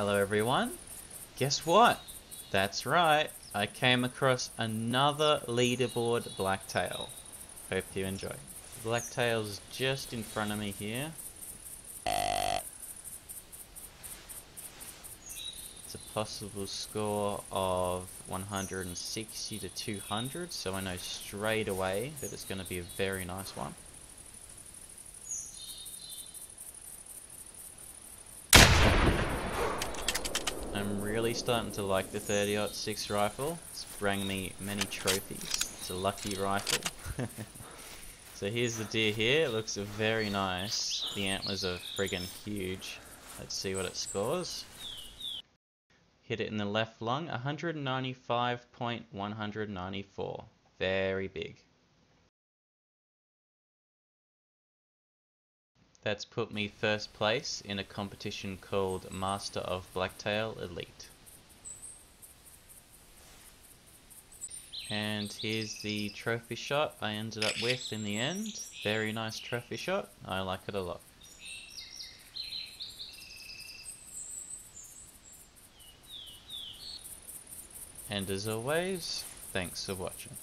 Hello everyone. Guess what? That's right. I came across another leaderboard blacktail. Hope you enjoy. Blacktail's just in front of me here. It's a possible score of 160 to 200, so I know straight away that it's going to be a very nice one. Really starting to like the 30-06 rifle. It's bringing me many trophies. It's a lucky rifle. so here's the deer here. It looks very nice. The antlers are friggin' huge. Let's see what it scores. Hit it in the left lung, 195.194. Very big. That's put me first place in a competition called Master of Blacktail Elite. And here's the trophy shot I ended up with in the end. Very nice trophy shot. I like it a lot. And as always, thanks for watching.